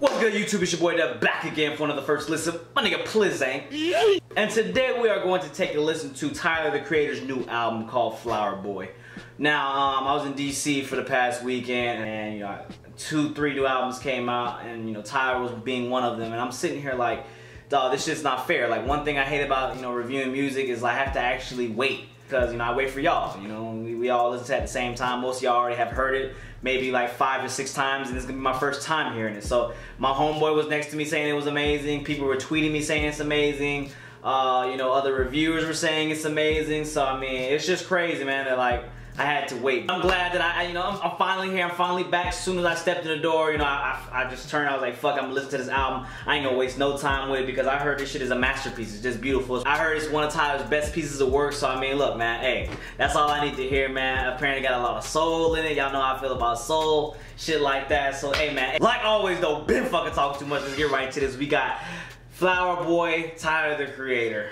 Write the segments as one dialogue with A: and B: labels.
A: What's good YouTube, it's your boy Dev back again for another first listen. My nigga Plizzang. And today we are going to take a listen to Tyler the Creator's new album called Flower Boy. Now, um, I was in DC for the past weekend and you know, two, three new albums came out and you know, Tyler was being one of them and I'm sitting here like, dog, this shit's not fair. Like one thing I hate about, you know, reviewing music is I have to actually wait because you know I wait for y'all. You know, we, we all listen at the same time. Most of y'all already have heard it, maybe like five or six times, and it's gonna be my first time hearing it. So my homeboy was next to me saying it was amazing. People were tweeting me saying it's amazing. Uh, you know, other reviewers were saying it's amazing. So I mean, it's just crazy, man. That like I had to wait. I'm glad that I, you know, I'm, I'm, finally here. I'm finally back. As soon as I stepped in the door, you know, I, I, I just turned. I was like, fuck, I'm gonna listen to this album. I ain't gonna waste no time with it because I heard this shit is a masterpiece. It's just beautiful. I heard it's one of Tyler's best pieces of work. So I mean, look, man, hey, that's all I need to hear, man. Apparently got a lot of soul in it. Y'all know how I feel about soul, shit like that. So hey, man, like always though, been fucking talking too much. Let's get right to this. We got Flower Boy, Tyler the Creator.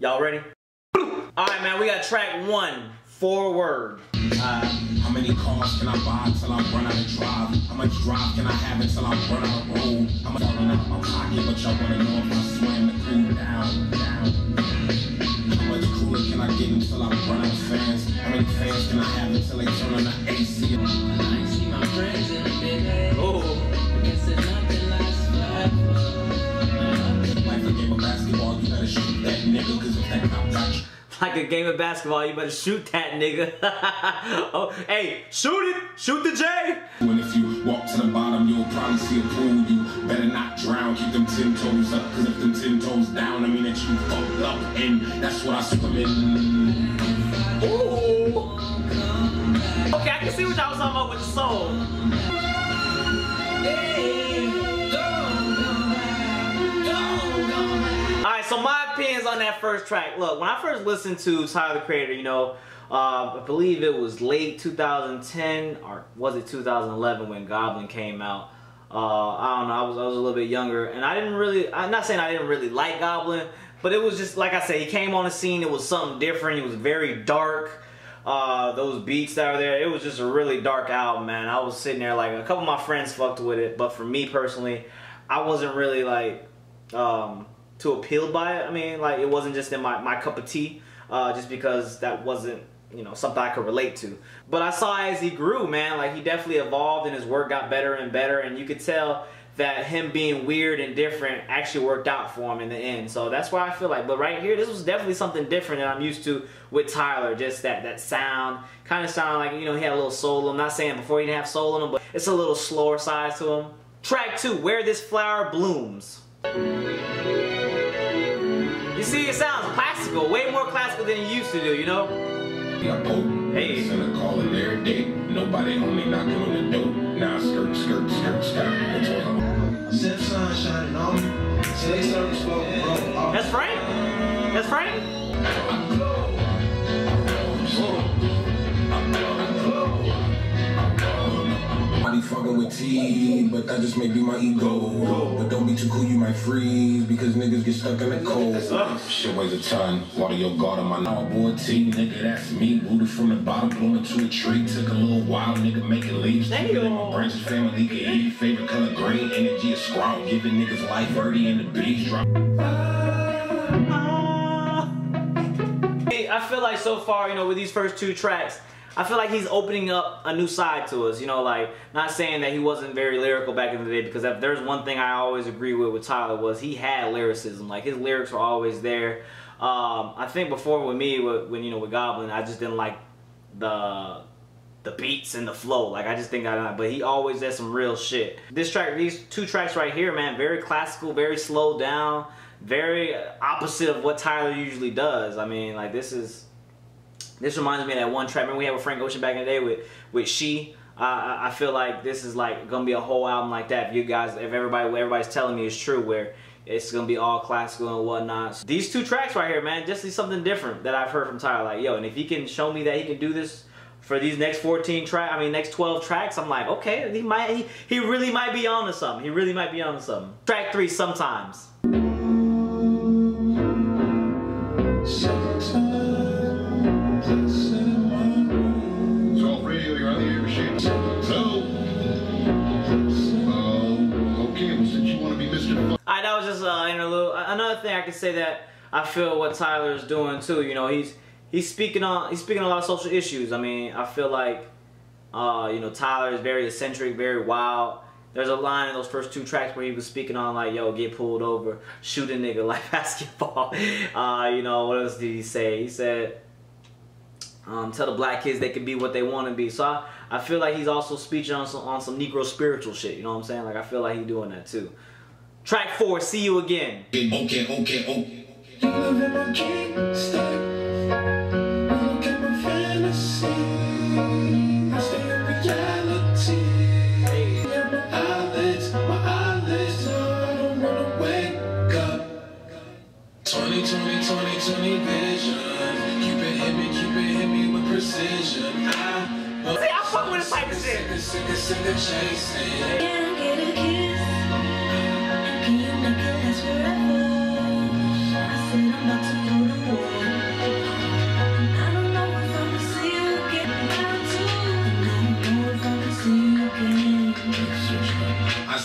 A: Y'all ready? All right, man. We got track one. Foreword.
B: Uh, how many cars can I buy till I run out of drive? How much drive can I have until I run out of road? I'm falling out my pocket, but y'all wanna know if I slam the cool down, down. How much cooler can I get until I run out of fans? How many fans can I have until they turn on the AC? I see my friends in a minute.
A: Oh.
B: Like a game of basketball, you better shoot that nigga, cause if that cop got you.
A: Like a game of basketball, you better shoot that nigga. oh, hey, shoot it! Shoot the J!
B: And if you walk to the bottom, you'll probably see a pool. You better not drown, keep them ten toes up. Cause if them ten toes down, I mean that you fucked up. And that's what I swim in.
A: Ooh. Okay, I can see what y'all was talking about with the soul. Alright, so my opinions on that first track. Look, when I first listened to Tyler the Creator, you know, uh, I believe it was late 2010 or was it 2011 when Goblin came out. Uh, I don't know. I was I was a little bit younger, and I didn't really. I'm not saying I didn't really like Goblin, but it was just like I said. He came on the scene. It was something different. It was very dark. Uh, those beats that were there. It was just a really dark album, man. I was sitting there like a couple of my friends fucked with it, but for me personally, I wasn't really like um, too appealed by it. I mean, like it wasn't just in my my cup of tea. Uh, just because that wasn't you know something I could relate to. But I saw as he grew, man, like he definitely evolved and his work got better and better, and you could tell that him being weird and different actually worked out for him in the end. So that's why I feel like. But right here, this was definitely something different that I'm used to with Tyler. Just that that sound kind of sounded like you know he had a little soul. I'm not saying before he didn't have soul in him, but it's a little slower side to him. Track two, where this flower blooms. You see, it sounds classical, way more classical than it used to do. You know.
B: Yeah, oh,
A: Hey.
B: Send a call in every day. Nobody only knocking on the door. Now skirt, skirt, skirt, skirt. It's all
C: Set sun shining on me. So they start bro.
A: That's Frank. That's Frank.
B: Nobody fucking with T, but that just may be my ego. But don't be too cool, you might freeze because niggas get stuck in the cold. Shit weighs a ton. Water your guard on my now boy T, nigga, that's me. Rooted from the bottom, blooming to a tree. Took a little while, nigga, making leaves.
A: Damn.
B: My branches, family can eat. Favorite color green, energy is strong. Giving niggas life, early in the beach. Drop.
A: I feel like so far, you know, with these first two tracks, I feel like he's opening up a new side to us. You know, like not saying that he wasn't very lyrical back in the day, because if there's one thing I always agree with with Tyler was he had lyricism. Like his lyrics were always there. Um, I think before with me, when you know with Goblin, I just didn't like the the beats and the flow. Like I just think I, but he always does some real shit. This track, these two tracks right here, man, very classical, very slowed down, very opposite of what Tyler usually does. I mean, like this is, this reminds me of that one track. Remember we had with Frank Ocean back in the day with with She. Uh, I feel like this is like gonna be a whole album like that. If you guys, if everybody, what everybody's telling me is true, where it's gonna be all classical and whatnot. So these two tracks right here, man, just is something different that I've heard from Tyler. Like, yo, and if he can show me that he can do this for these next 14 track, I mean next 12 tracks, I'm like, okay, he might, he, he really might be on to something. He really might be on to something. Track three. Sometimes I can say that I feel what Tyler is doing too. You know, he's he's speaking on he's speaking on a lot of social issues. I mean, I feel like uh, you know Tyler is very eccentric, very wild. There's a line in those first two tracks where he was speaking on like, yo, get pulled over, shoot a nigga like basketball. Uh, you know, what else did he say? He said, um, tell the black kids they can be what they want to be. So I, I feel like he's also speaking on some on some Negro spiritual shit. You know what I'm saying? Like I feel like he's doing that too. Track four, see you again.
B: Okay, okay, okay, okay.
C: You live in my dream state. Look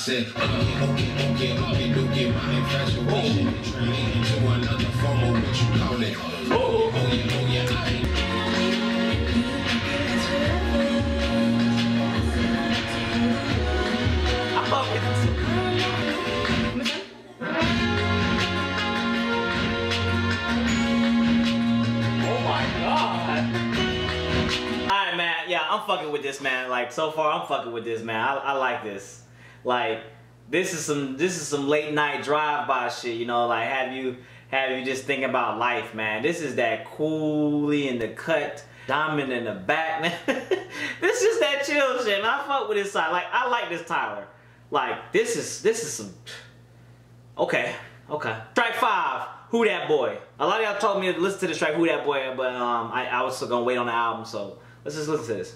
D: said,
B: okay, okay, get my infatuation. Turning into another form of what you call it. Oh, oh yeah, oh yeah, I ain't.
A: Oh I'm fucking with this, man. Like, so far, I'm fucking with this, man. I, I like this. Like, this is some this is some late night drive by shit, you know, like have you have you just thinking about life, man. This is that coolly in the cut, diamond in the back, man. this is that chill shit, man. I fuck with this side. Like I like this Tyler. Like this is this is some Okay, okay. Track five, Who That Boy. A lot of y'all told me to listen to this track, Who That Boy, but um, I, I was still gonna wait on the album, so let's just listen to this.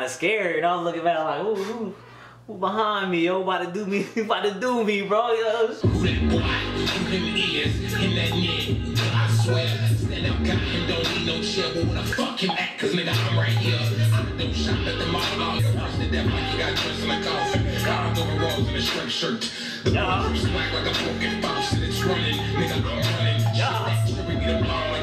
A: Kind of scared. You know, I'm looking back like, ooh, ooh, who behind me? Yo, about to do me, about to do me, bro. Yo,
B: Who that boy? Who him is? In that neck. I swear. Stand up, got him, don't need no chair. But where the fuck him? Cause nigga, I'm right here. I don't shop at the mall. Watch the death like you got dressed in a coffin. Carved overalls in a straight shirt. The
A: Yeah.
B: yeah. swag like a broken faucet. It's running. Nigga, I'm running.
A: Yeah.
B: Shit, that Cherry be the bomb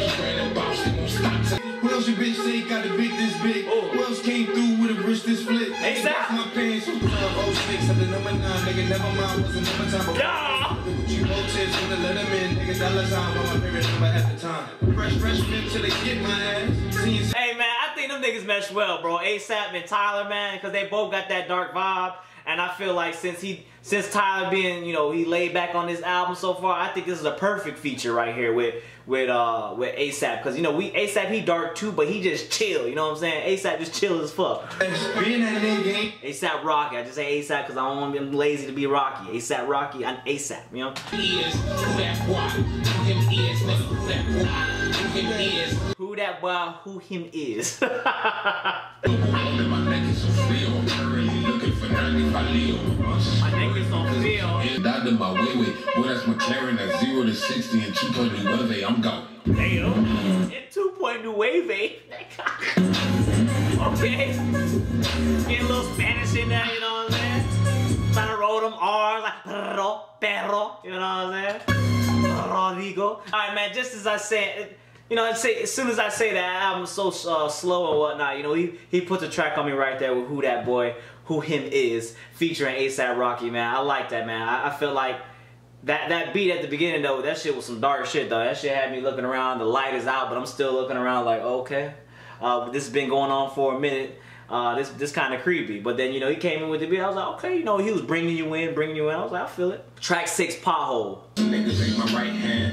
C: love six? Number nine, nigga. Never mind, wasn't number time. But
A: Yeah.
C: Look motives when to let nigga. Dollar sign was my favorite number at the time. Fresh freshman till they get my ass.
A: Hey man, I think them niggas mesh well, bro. ASAP and Tyler, man, because they both got that dark vibe. And I feel like since he, since Tyler being, you know, he laid back on this album so far, I think this is a perfect feature right here with, with, uh, with ASAP. Because you know, we ASAP he dark too, but he just chill. You know what I'm saying? ASAP just chill as fuck.
C: being that nigga ain't
A: ASAP Rocky. I just say ASAP because I don't want to be lazy to be Rocky. ASAP Rocky, I'm ASAP. You know?
B: he is. Who that boy? Who him is? looking for 95 Leo.
A: My neck is on feel.
B: Yeah, Dr. my way way. Well, that's McLaren at 0 to 60 and 2.11. I'm gone.
A: Damn. 2.9 Okay. Get a little Spanish in there, you know what I'm saying? Trying to roll them R's like perro, perro, you know what I'm saying? Rodrigo. Alright man, just as I said, you know, say, as soon as I say that album's so uh, slow and whatnot, you know, he, he puts a track on me right there with Who That Boy, Who Him Is, featuring ASAP Rocky, man. I like that, man. I, I feel like that that beat at the beginning though, that shit was some dark shit though. That shit had me looking around. The light is out, but I'm still looking around like, okay, uh, this has been going on for a minute. Uh, this this kind of creepy. But then you know he came in with the beat. I was like, okay, you know he was bringing you in, bringing you in. I was like, I feel it. Track six, pothole.
B: Niggas ain't my right hand.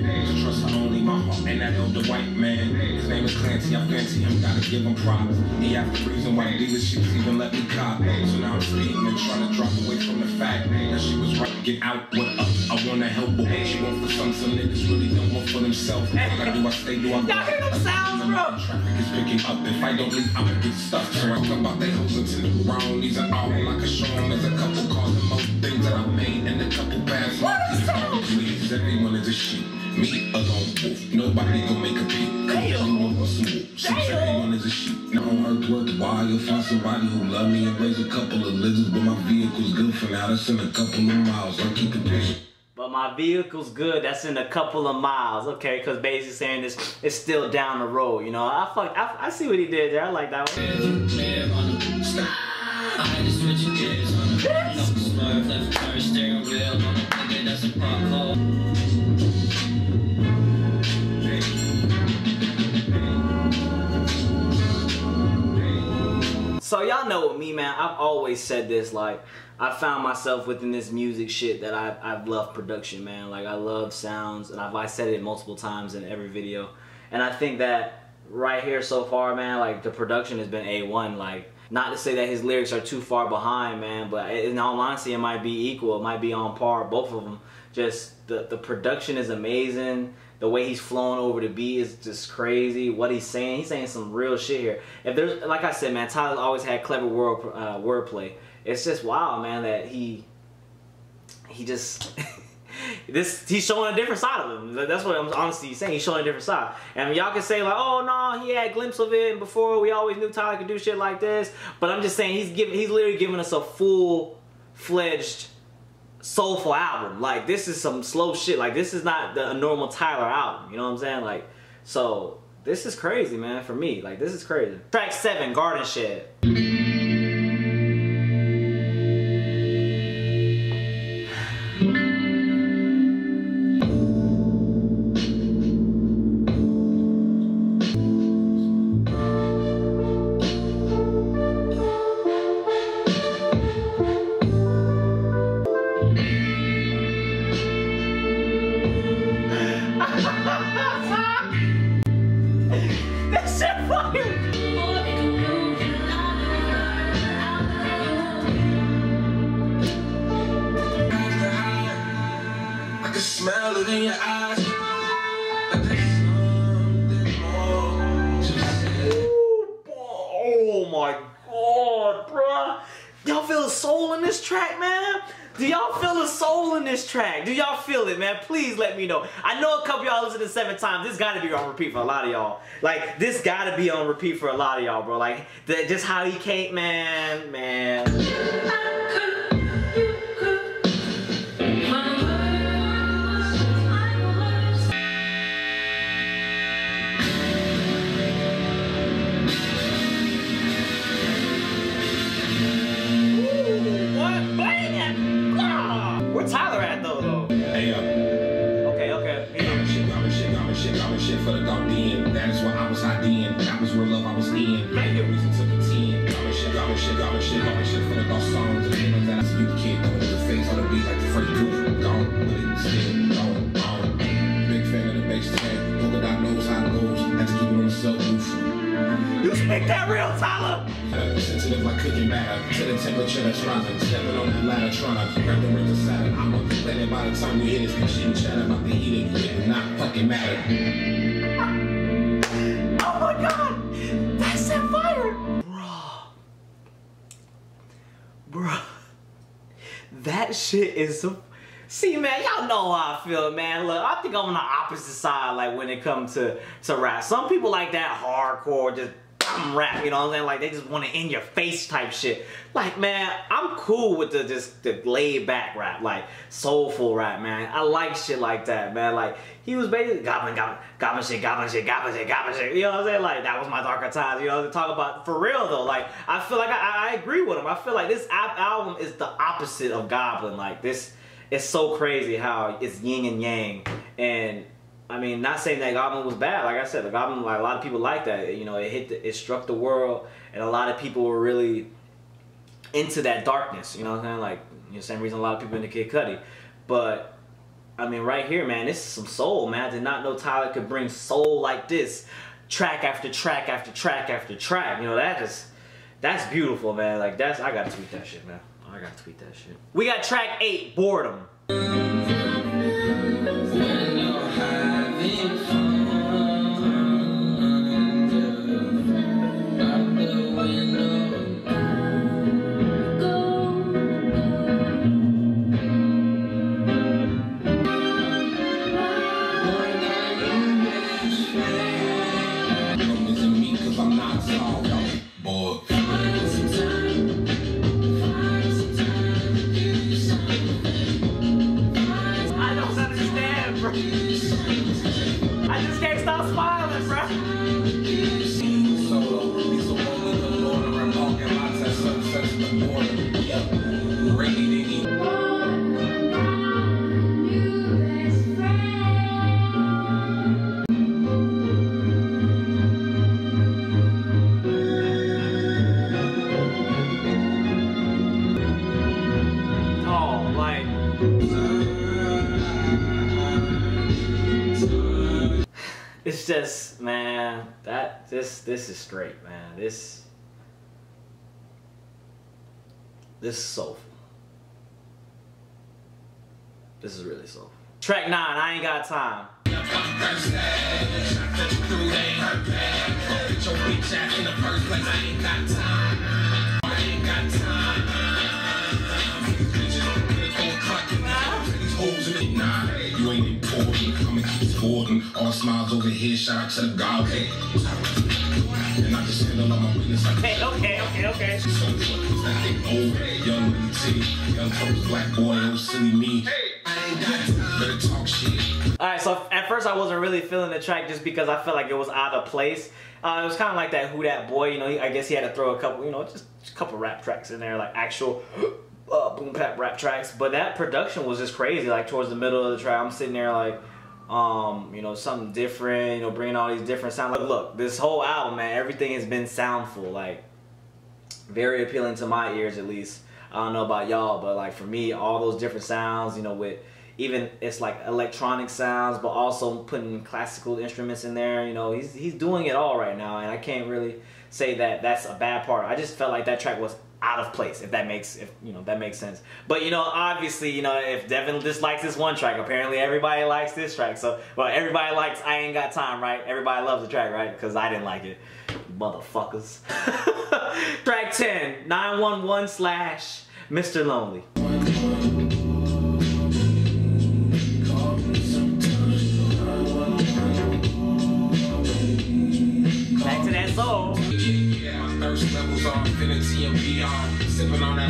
B: To trust only my heart. And that elder white man. His name is Clancy. I fancy him. Gotta give him props. He the reason why dealerships even let me cop. So now I'm speeding and trying to drop away from the fact that she was right. Get out. What up? I to help, but what you want for some, some niggas really don't want for themselves. What I do, I stay, do I go?
A: Y'all hear them sounds, bro?
B: Traffic is picking up. If I don't leave, I'ma get stuck. So I talk about they hoes into the ground. These are all like a show 'em. There's a couple cars and most things that I made and a couple bags. Please, everyone is a sheep. Me alone, wolf. Nobody gon' make a beat. peep. Everyone wants some wolf. Since everyone is a sheep. Now on earth worthwhile, you'll find somebody who love me and raise a couple of lizards. But my vehicle's good for now. That's in a couple of miles. I'll keep it pushing.
A: But my vehicle's good. That's in a couple of miles, okay? Because basically saying this, it's still down the road. You know, I fuck, I, I see what he did there. I like that one. So y'all know with me, man. I've always said this. Like, I found myself within this music shit that I've, I've loved production, man. Like, I love sounds, and I've I said it multiple times in every video. And I think that right here so far, man, like the production has been a one. Like, not to say that his lyrics are too far behind, man, but in all honesty, it might be equal. It might be on par, both of them. Just the the production is amazing. The way he's flowing over the beat is just crazy. What he's saying, he's saying some real shit here. If there's, like I said, man, Tyler's always had clever word uh, wordplay. It's just wild, man, that he he just this he's showing a different side of him. That's what I'm honestly saying. He's showing a different side. And y'all can say like, oh no, he had a glimpse of it and before. We always knew Tyler could do shit like this. But I'm just saying he's giving he's literally giving us a full fledged soulful album. Like this is some slow shit. Like this is not the a normal Tyler album. You know what I'm saying? Like so this is crazy, man. For me, like this is crazy. Track seven, Garden Shed. I know a couple y'all listen to seven times. This gotta be on repeat for a lot of y'all. Like, this gotta be on repeat for a lot of y'all, bro. Like, the, just how he came, man, man.
B: You
A: speak that real, Tyler?
B: Sensitive like cooking batter to the temperature that's rising. Stepping on that ladder, trying to grab the rings of Saturn. I'm a planet by the time we hit this bitch and chat about the heat. It would not fucking matter.
A: Oh my god! That's that fire! Bruh. Bruh. That shit is so. See, man, y'all know how I feel, man. Look, I think I'm on the opposite side, like when it comes to to rap. Some people like that hardcore, just rap. You know what I'm saying? Like they just want to in your face type shit. Like, man, I'm cool with the just the laid back rap, like soulful rap, man. I like shit like that, man. Like he was basically goblin, goblin, goblin shit, goblin shit, goblin shit, goblin shit. You know what I'm saying? Like that was my darker times. You know, to talk about for real though. Like I feel like I, I agree with him. I feel like this album is the opposite of Goblin. Like this, it's so crazy how it's yin and yang. And I mean, not saying that Goblin was bad. Like I said, the Goblin, like a lot of people like that. You know, it hit, the, it struck the world, and a lot of people were really into that darkness. You know what I'm saying? Like, you know, same reason a lot of people into Kid Cudi. But I mean, right here, man, this is some soul, man. I did not know Tyler could bring soul like this, track after track after track after track. You know, that just that's beautiful, man. Like that's I gotta tweet that shit, man. I gotta tweet that shit. We got track eight, boredom. Oh, it's just, man, that this this is straight, man. This this is soulful. This is really soulful. Track nine, I ain't got time.
B: You ain't important. I'ma keep sporting. All smiles over here. Shout out to the God. And I just handle all my business
A: Okay, okay, okay, okay.
B: old young young toast black boy, old silly me. I ain't got time. Better talk shit.
A: All right, so at first I wasn't really feeling the track just because I felt like it was out of place. Uh, it was kind of like that Who That Boy, you know. I guess he had to throw a couple, you know, just a couple rap tracks in there, like actual uh, boom bap rap tracks. But that production was just crazy. Like towards the middle of the track, I'm sitting there like, um, you know, something different. You know, bringing all these different sounds. Like, look, this whole album, man, everything has been soundful. Like, very appealing to my ears at least. I don't know about y'all, but like for me, all those different sounds, you know, with even it's like electronic sounds, but also putting classical instruments in there. You know, he's he's doing it all right now, and I can't really say that that's a bad part. I just felt like that track was out of place, if that makes if you know that makes sense. But you know, obviously, you know, if Devin dislikes this one track, apparently everybody likes this track. So, well, everybody likes I ain't got time, right? Everybody loves the track, right? Because I didn't like it, motherfuckers. track 10, 911 slash Mr. Lonely.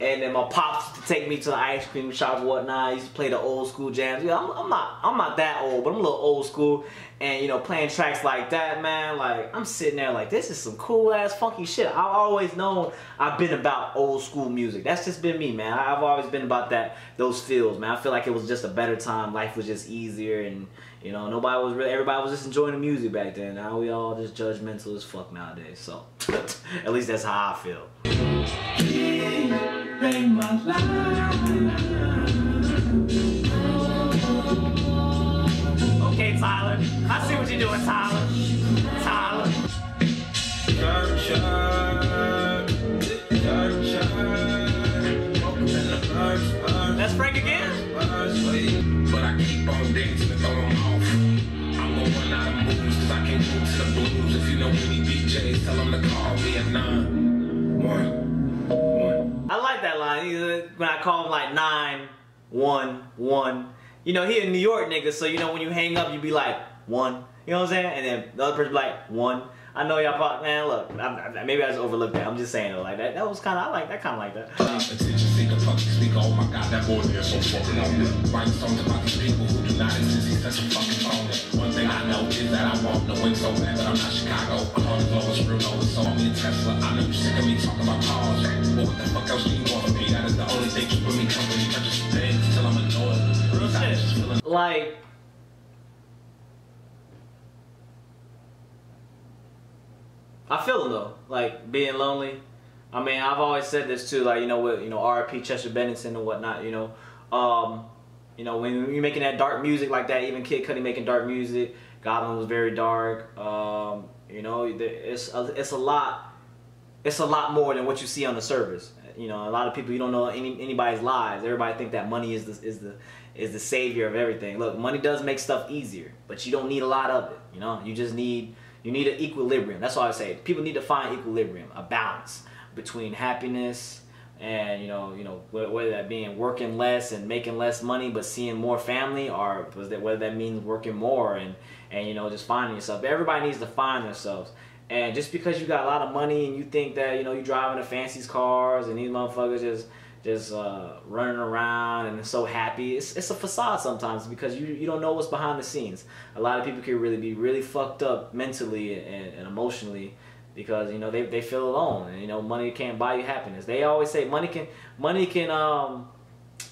B: And
A: then my pops to take me to the ice cream shop and whatnot. I used to play the old school jams. Yeah, I'm, I'm not I'm not that old, but I'm a little old school. And you know, playing tracks like that, man, like I'm sitting there like this is some cool ass funky shit. I've always known I've been about old school music. That's just been me, man. I've always been about that those feels, man. I feel like it was just a better time. Life was just easier and you know, nobody was really everybody was just enjoying the music back then. Now we all just judgmental as fuck nowadays. So at least that's how I feel. Okay, Tyler. I see what you're doing, Tyler. Tyler. Let's break again.
B: But I keep on dancing and throw them off. I'm going out of moves, cause I can't move to the blues. If you know any DJs, tell them to call me
A: at 9 1. When I call him like nine, one, one. You know, he a New York nigga, so you know when you hang up, you be like one. You know what I'm saying? And then the other person be like one. I know y'all probably man. Look, maybe I just overlooked that. I'm just saying it like that. That was kind of I like that. Kind of like that.
B: Me? That is the only thing keeping me company. I just beg till I'm annoyed.
A: Real
B: These eyes just
A: shit. Like I feel him though, like being lonely. I mean, I've always said this too, like you know, with you know, R.I.P. Chester Bennington and whatnot. You know, um, you know, when you're making that dark music like that, even Kid Cudi making dark music, Goblin was very dark. Um, you know, it's a, it's a lot. It's a lot more than what you see on the surface. You know, a lot of people you don't know any anybody's lives. Everybody think that money is the is the is the savior of everything. Look, money does make stuff easier, but you don't need a lot of it. You know, you just need you need an equilibrium. That's why I say. People need to find equilibrium, a balance between happiness and you know, you know, whether that being working less and making less money, but seeing more family, or was that whether that means working more and and you know just finding yourself. Everybody needs to find themselves. And just because you got a lot of money and you think that you know you're driving the fancy cars and these motherfuckers just just uh, running around and so happy, it's, it's a facade sometimes because you you don't know what's behind the scenes. A lot of people can really be really fucked up mentally and, and emotionally because you know they, they feel alone and you know money can't buy you happiness. They always say money can money can um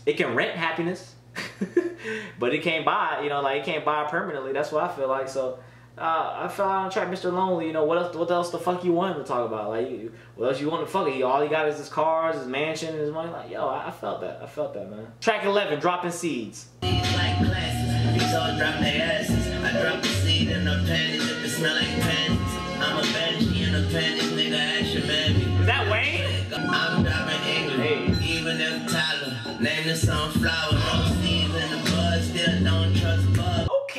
A: it can rent happiness, but it can't buy you know like it can't buy permanently. That's what I feel like. So uh, I felt on track, Mr. Lonely. You know what else? What else the fuck you want him to talk about? Like, you, what else you want to fuck? He all he got is his cars, his mansion, his money. Like, yo, I, I felt that. I felt that, man. Track 11, dropping seeds.
E: Like glasses, these all drop their asses. I drop the seed in the panties if it smell like panties. I'm a banshee in the panties, nigga, ask your mammy.
A: Is that Wayne?
E: I'm dropping England,
A: Hey.
E: even if Tyler named the sunflower, no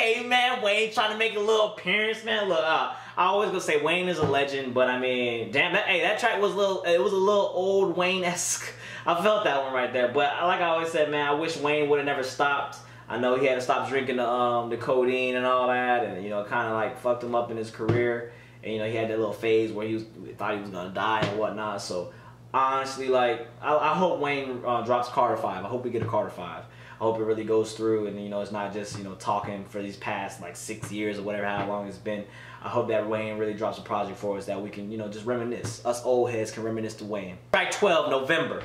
A: Okay, man. Wayne trying to make a little appearance, man. Look, uh, I always gonna say Wayne is a legend, but I mean, damn, that, hey, that track was a little, it was a little old Wayne esque. I felt that one right there. But like I always said, man, I wish Wayne would have never stopped. I know he had to stop drinking the um the codeine and all that, and you know, kind of like fucked him up in his career. And you know, he had that little phase where he was thought he was gonna die and whatnot. So honestly, like I, I hope Wayne uh, drops Carter Five. I hope we get a Carter Five. I hope it really goes through, and you know, it's not just you know talking for these past like six years or whatever, how long it's been. I hope that Wayne really drops a project for us that we can you know just reminisce. Us old heads can reminisce to Wayne. Track 12, November.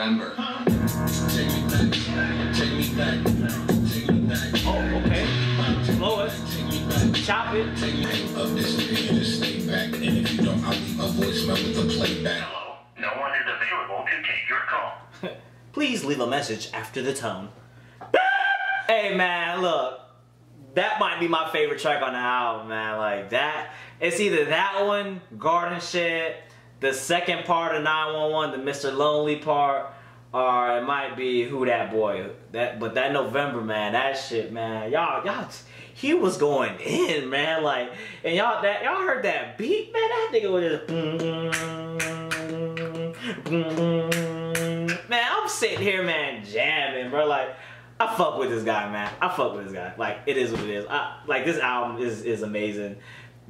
B: November. Take me back, take me back, take me back.
A: Oh, okay. Slow it.
B: Take me back.
A: Chop it.
B: Take me up this and just stay back. And if you don't, I'll leave a voicemail with the playback.
F: No one is available to take your call.
A: Please leave a message after the tone. Hey man, look. That might be my favorite track on the album, man. Like that. It's either that one, Garden Shed, the second part of 911, the Mr. Lonely part, or it might be Who That Boy. That but that November, man, that shit, man. Y'all, y'all he was going in, man. Like, and y'all that y'all heard that beat, man. That nigga was just man. I'm sitting here, man, jamming, bro. Like, I fuck with this guy, man. I fuck with this guy. Like, it is what it is. I, like, this album is is amazing.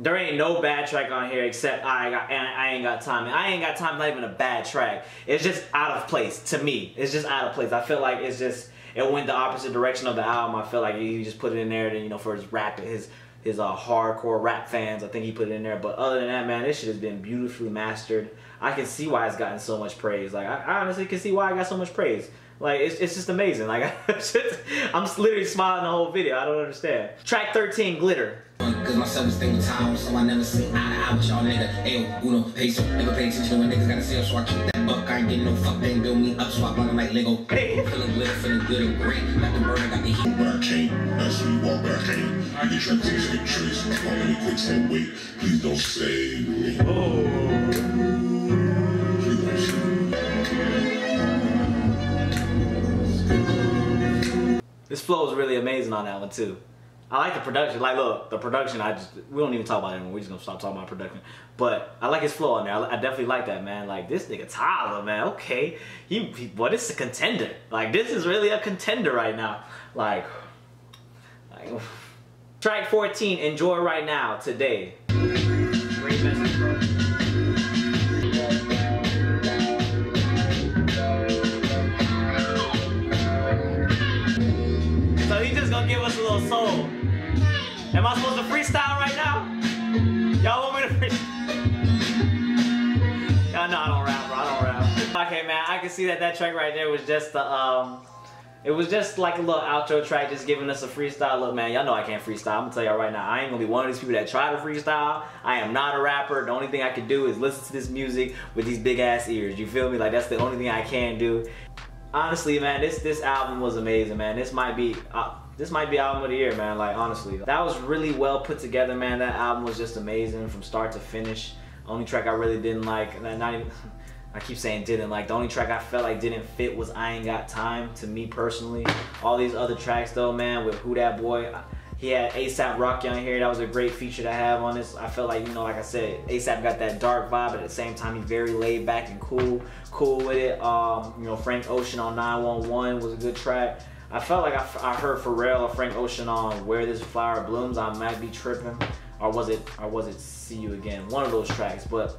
A: There ain't no bad track on here except I ain't got I ain't got time. And I ain't got time. Not even a bad track. It's just out of place to me. It's just out of place. I feel like it's just it went the opposite direction of the album. I feel like he just put it in there to you know for his rap his his uh, hardcore rap fans. I think he put it in there. But other than that, man, this shit has been beautifully mastered. I can see why it's gotten so much praise. Like I, I honestly can see why I got so much praise. Like it's, it's just amazing. Like I'm literally smiling the whole video. I don't understand. Track 13, Glitter.
B: Cause my self-esteem was high, so I never see eye to eye with y'all nigga. Ayo, uno, peso, never pay attention when niggas gotta sell, so I keep that buck. I ain't getting no fuck, they ain't build me up, so I block 'em like Lego.
A: Hey.
B: Feeling glitter, feeling good and great. Got the burner, got the heat.
G: But I can't, that's when you walk back in. You get trapped in the trace. Call me quick, so wait. Please don't save me. Please
A: This flow is really amazing on that one too. I like the production. Like, look, the production. I just we don't even talk about it anymore. We just gonna stop talking about production. But I like his flow on there. I, I definitely like that, man. Like this nigga Tyler, man. Okay, he, he what is a contender? Like this is really a contender right now. Like, like track 14. Enjoy right now today. Us a little soul. Am I supposed to freestyle right now? Y'all want me to freestyle? Y'all know I don't rap, bro. I don't rap. Okay, man. I can see that that track right there was just the um. It was just like a little outro track, just giving us a freestyle. Look, man, y'all know I can't freestyle. I'm gonna tell y'all right now, I ain't gonna be one of these people that try to freestyle. I am not a rapper. The only thing I can do is listen to this music with these big ass ears. You feel me? Like that's the only thing I can do. Honestly, man, this this album was amazing, man. This might be uh, this might be album of the year, man. Like honestly, that was really well put together, man. That album was just amazing from start to finish. Only track I really didn't like, not even. I keep saying didn't like. The only track I felt like didn't fit was I Ain't Got Time to me personally. All these other tracks though, man, with Who That Boy, he had ASAP Rocky on here. That was a great feature to have on this. I felt like, you know, like I said, ASAP got that dark vibe, but at the same time, he's very laid back and cool, cool with it. Um, you know, Frank Ocean on 911 was a good track. I felt like I, I heard Pharrell or Frank Ocean on Where This Flower Blooms. I might be tripping, or was it, or was it See You Again? One of those tracks, but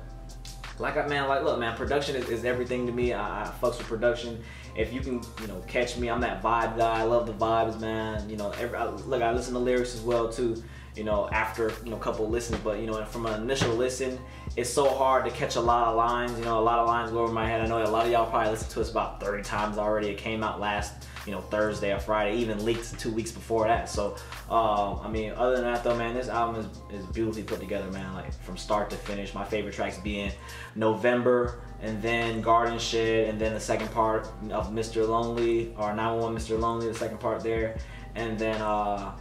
A: like I man, like look, man, production is, is everything to me. I, I fucks with production. If you can, you know, catch me, I'm that vibe guy. I love the vibes, man. You know, every, I, look, I listen to lyrics as well too. You know, after you know a couple of listens, but you know, from an initial listen, it's so hard to catch a lot of lines. You know, a lot of lines go over my head. I know a lot of y'all probably listened to us about 30 times already. It came out last, you know, Thursday or Friday, even leaked two weeks before that. So, um, I mean, other than that though, man, this album is, is beautifully put together, man. Like from start to finish. My favorite tracks being November and then Garden Shed and then the second part of Mr. Lonely or 911 Mr. Lonely, the second part there, and then uh,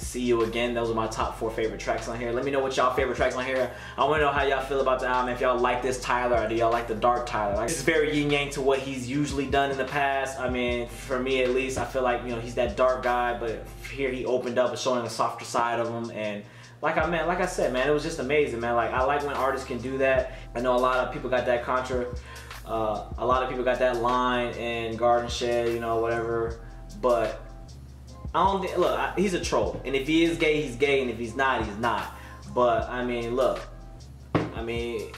A: See You Again. Those are my top four favorite tracks on here. Let me know what y'all favorite tracks on here. I want to know how y'all feel about the album. If y'all like this Tyler or do y'all like the dark Tyler? Like, it's very yin yang to what he's usually done in the past. I mean, for me at least, I feel like you know he's that dark guy, but here he opened up and showing a softer side of him and like I man, like I said, man, it was just amazing, man. Like I like when artists can do that. I know a lot of people got that contra, uh, a lot of people got that line in Garden Shed, you know, whatever. But I don't think, look, I, he's a troll, and if he is gay, he's gay, and if he's not, he's not. But I mean, look, I mean.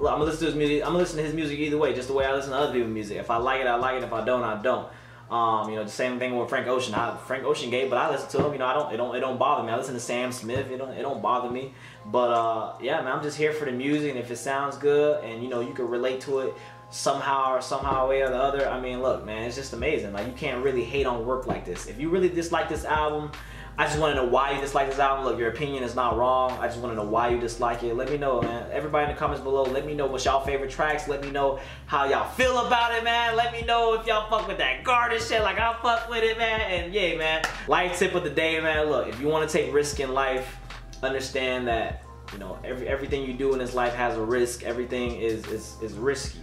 A: Look, I'm gonna listen to his music. I'm gonna listen to his music either way, just the way I listen to other people's music. If I like it, I like it. If I don't, I don't. Um, you know, the same thing with Frank Ocean. I, Frank Ocean gay, but I listen to him. You know, I don't. It don't. It don't bother me. I listen to Sam Smith. It don't. It don't bother me. But uh, yeah, man, I'm just here for the music, and if it sounds good, and you know, you can relate to it somehow or somehow way or the other. I mean, look, man, it's just amazing. Like you can't really hate on work like this. If you really dislike this album, I just want to know why you dislike this album. Look, your opinion is not wrong. I just want to know why you dislike it. Let me know, man. Everybody in the comments below, let me know what's y'all favorite tracks. Let me know how y'all feel about it, man. Let me know if y'all fuck with that garden shit like I fuck with it, man. And yeah, man. Life tip of the day, man. Look, if you want to take risk in life, understand that you know every everything you do in this life has a risk. Everything is is is risky.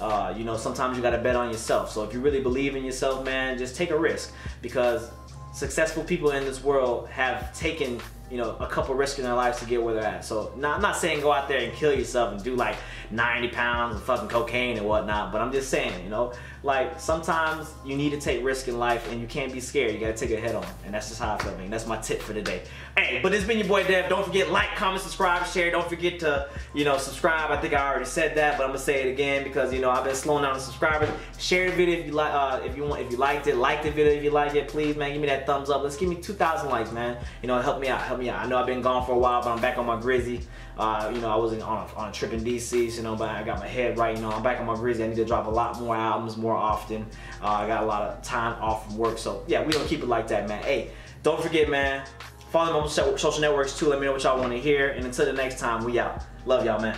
A: Uh, you know, sometimes you gotta bet on yourself. So if you really believe in yourself, man, just take a risk because successful people in this world have taken you know a couple risks in their lives to get where they're at so not, i'm not saying go out there and kill yourself and do like 90 pounds of fucking cocaine and whatnot but i'm just saying you know like sometimes you need to take risk in life and you can't be scared. You gotta take it head on. And that's just how i feel man. That's my tip for the day. Hey but it's been your boy dev. Don't forget like comment subscribe share. Don't forget to you know subscribe. I think i already said that but i'm gonna say it again because you know i've been slowing down the subscribers. Share the video if you like uh, if you want if you liked it. Like the video if you like it. Please man give me that thumbs up. Let's give me 2,000 likes man. You know help me out. Help me out. I know i've been gone for a while but i'm back on my grizzy uh, you know, I wasn't on a, on a trip in DC, you know, but I got my head right. You know, I'm back on my grizzy. I need to drop a lot more albums more often. Uh, I got a lot of time off from work, so yeah, we gonna keep it like that, man. Hey, don't forget, man. Follow me on social networks too. Let me know what y'all want to hear. And until the next time, we out. Love y'all, man.